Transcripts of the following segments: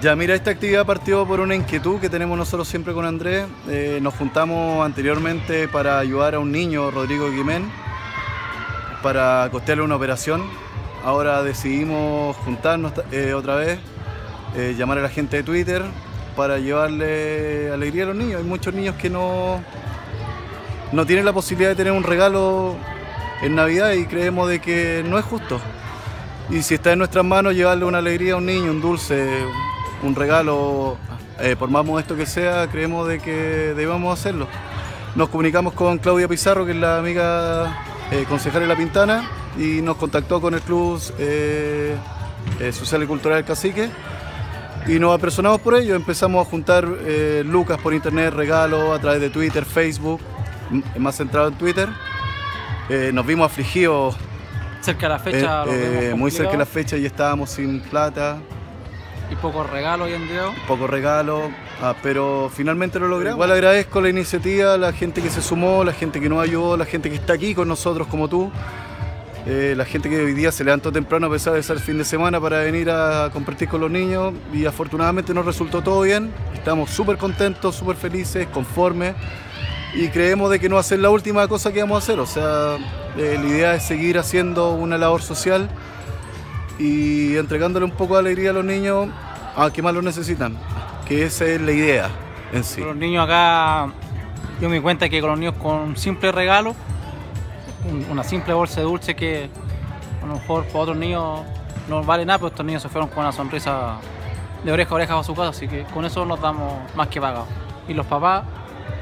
Ya, mira, esta actividad partió por una inquietud que tenemos nosotros siempre con Andrés. Eh, nos juntamos anteriormente para ayudar a un niño, Rodrigo Guimén, para costearle una operación. Ahora decidimos juntarnos eh, otra vez, eh, llamar a la gente de Twitter para llevarle alegría a los niños. Hay muchos niños que no, no tienen la posibilidad de tener un regalo en Navidad y creemos de que no es justo. Y si está en nuestras manos llevarle una alegría a un niño, un dulce, un regalo, eh, por más modesto que sea, creemos de que debemos hacerlo. Nos comunicamos con Claudia Pizarro, que es la amiga eh, concejal de La Pintana, y nos contactó con el Club eh, Social y Cultural del Cacique. Y nos apersonamos por ello, empezamos a juntar lucas por internet, regalos a través de Twitter, Facebook, más centrado en Twitter. nos vimos afligidos. Cerca de la fecha. muy cerca de la fecha y estábamos sin plata. Y pocos regalos hoy en día. Pocos regalos, ah, pero finalmente lo logramos. Igual agradezco la iniciativa, la gente que se sumó, la gente que nos ayudó, la gente que está aquí con nosotros como tú. Eh, la gente que hoy día se levantó temprano a pesar de ser fin de semana para venir a compartir con los niños y afortunadamente nos resultó todo bien. Estamos súper contentos, súper felices, conformes y creemos de que no va a ser la última cosa que vamos a hacer. O sea, eh, la idea es seguir haciendo una labor social y entregándole un poco de alegría a los niños a que más lo necesitan, que esa es la idea en sí. Los niños acá, yo me cuenta que con los niños con un simple regalo, una simple bolsa de dulce que a lo mejor para otros niños no vale nada, pero estos niños se fueron con una sonrisa de oreja a oreja a su casa, así que con eso nos damos más que pagados. Y los papás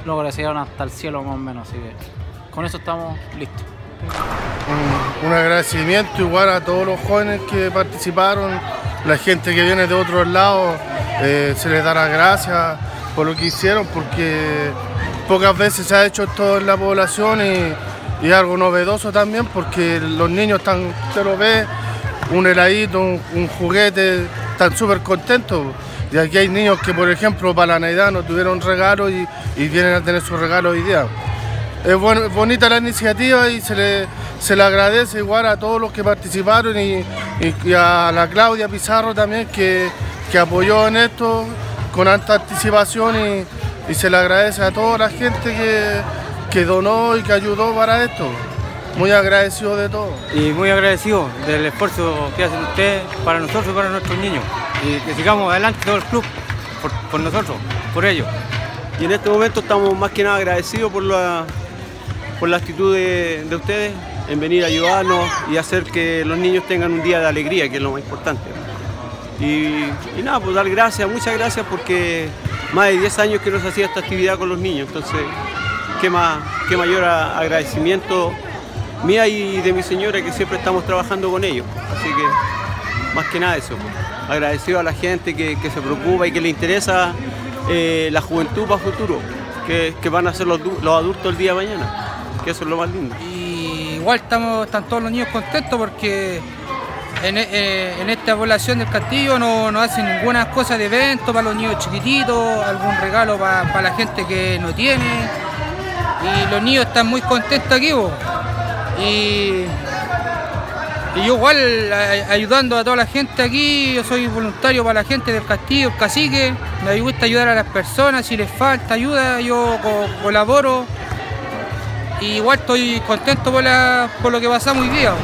lo agradecieron hasta el cielo más o menos, así que con eso estamos listos un, agradecimiento igual a todos los jóvenes que participaron, la gente que viene de otros lados, eh, se les dará gracias por lo que hicieron porque pocas veces se ha hecho esto en la población y, algo novedoso también porque los niños están, te lo un heladito, un, juguete, están súper contentos. Y aquí hay niños que, por ejemplo, para la Navidad no tuvieron regalo y, y vienen a tener su regalo hoy día. Es bonita la iniciativa y se le, se le agradece igual a todos los que participaron y, a la Claudia Pizarro también que, apoyó en esto con alta anticipación y, se le agradece a toda la gente que, que donó y que ayudó para esto. Muy agradecido de todo. Y muy agradecido del esfuerzo que hacen ustedes para nosotros y para nuestros niños. Y que sigamos adelante todo el club por, nosotros, por ellos. Y en este momento estamos más que nada agradecidos por la, por la actitud de, ustedes en venir a ayudarnos y hacer que los niños tengan un día de alegría, que es lo más importante. Y, nada, pues dar gracias, muchas gracias porque más de 10 años que no se hacía esta actividad con los niños, entonces qué, más, qué mayor agradecimiento mía y de mi señora que siempre estamos trabajando con ellos. Así que más que nada eso, agradecido a la gente que, se preocupa y que le interesa eh, la juventud para futuro, que, van a ser los, los adultos el día de mañana que eso es lo más lindo. Y igual estamos, están todos los niños contentos porque en, eh, esta población del castillo no, no, hacen ninguna cosa de evento para los niños chiquititos, algún regalo para, la gente que no tiene. Y los niños están muy contentos aquí. Y, yo igual ayudando a toda la gente aquí, yo soy voluntario para la gente del castillo, el cacique, me gusta ayudar a las personas, si les falta ayuda, yo colaboro igual estoy contento por, por lo que pasamos hoy día.